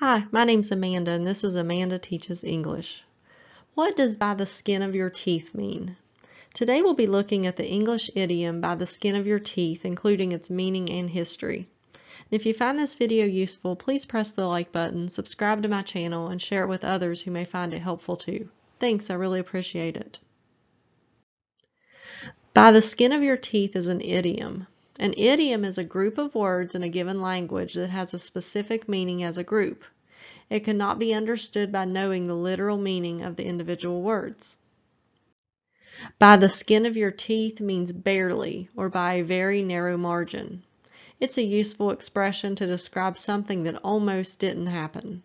Hi, my name's Amanda and this is Amanda Teaches English. What does by the skin of your teeth mean? Today we'll be looking at the English idiom by the skin of your teeth, including its meaning and history. If you find this video useful, please press the like button, subscribe to my channel, and share it with others who may find it helpful too. Thanks, I really appreciate it. By the skin of your teeth is an idiom. An idiom is a group of words in a given language that has a specific meaning as a group. It cannot be understood by knowing the literal meaning of the individual words. By the skin of your teeth means barely or by a very narrow margin. It's a useful expression to describe something that almost didn't happen.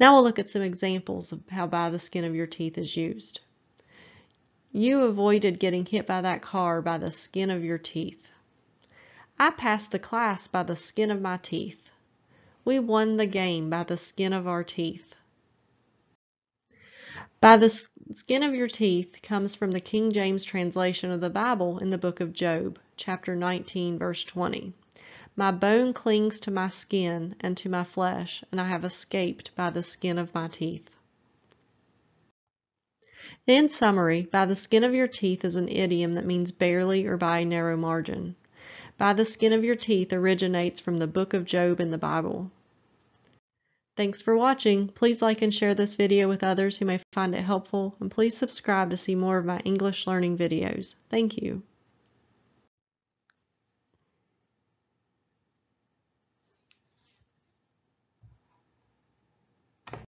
Now we'll look at some examples of how by the skin of your teeth is used. You avoided getting hit by that car by the skin of your teeth. I passed the class by the skin of my teeth. We won the game by the skin of our teeth. By the skin of your teeth comes from the King James translation of the Bible in the book of Job, chapter 19, verse 20. My bone clings to my skin and to my flesh, and I have escaped by the skin of my teeth. In summary, by the skin of your teeth is an idiom that means barely or by a narrow margin. By the skin of your teeth originates from the book of Job in the Bible. Thanks for watching. Please like and share this video with others who may find it helpful, and please subscribe to see more of my English learning videos. Thank you.